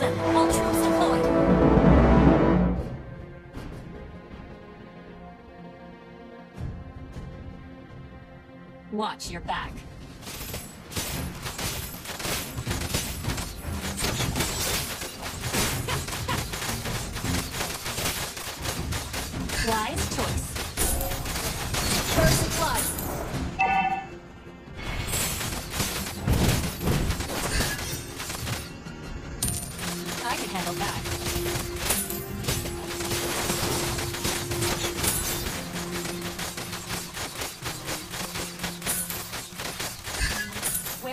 Engage them! All troops deployed! Watch your back.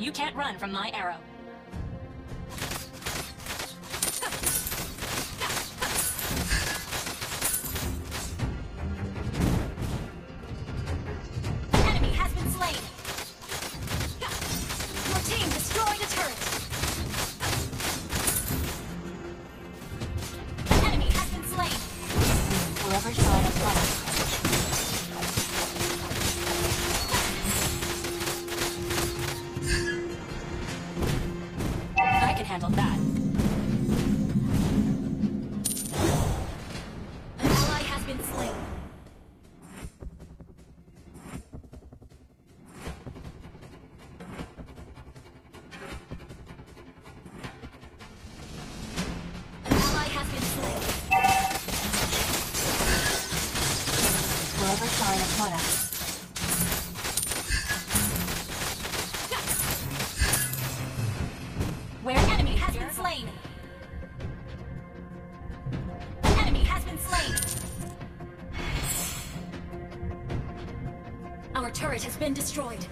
You can't run from my arrow. Enemy has been slain. Your team destroyed a turret. Enemy has been slain. Shot a fire. Where Enemy has been slain. Enemy has been slain. Our turret has been destroyed.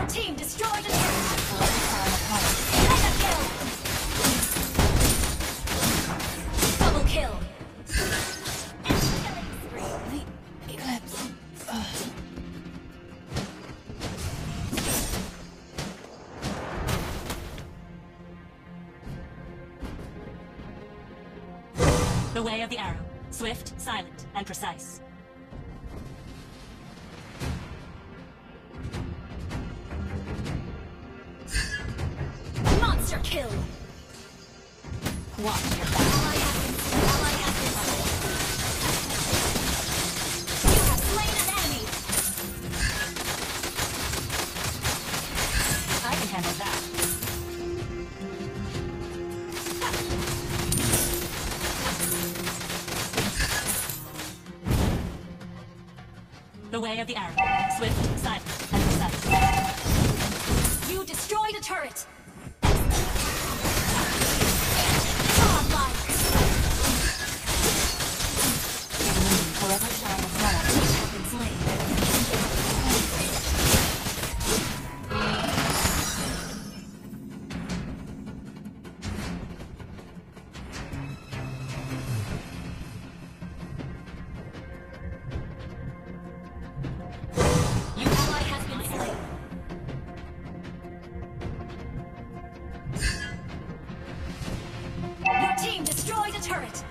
Your team destroyed. Mega kill! Double kill! The eclipse. The way of the arrow. Swift, silent, and precise. Monster kill! Watch your back. You have slain an enemy! I can handle that. The way of the arrow. Swift, silent, and precise. You destroyed a turret! turret!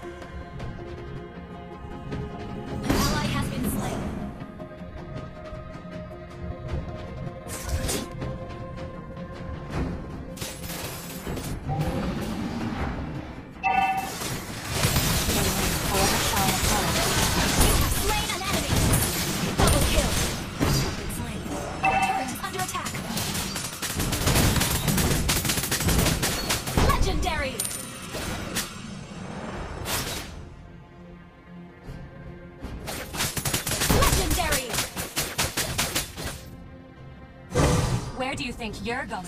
Do you think you're going?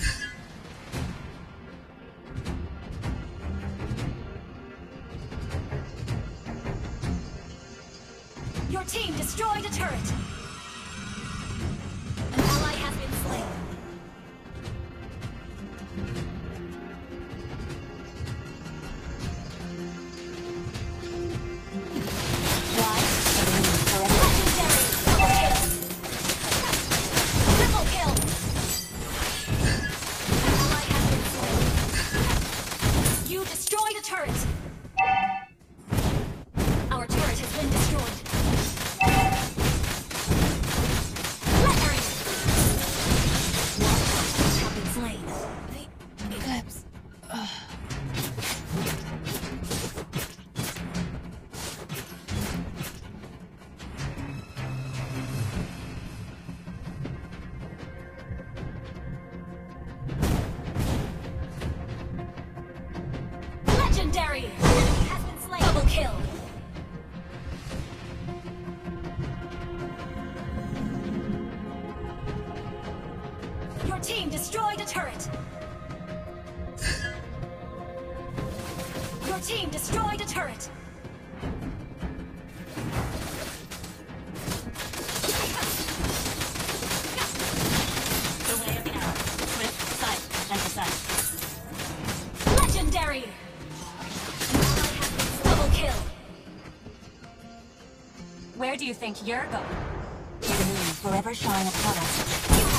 Your team destroyed a turret. Team destroyed a turret. Your team destroyed a turret. Legendary! Double kill. Where do you think you're going? The moon forever shine upon us.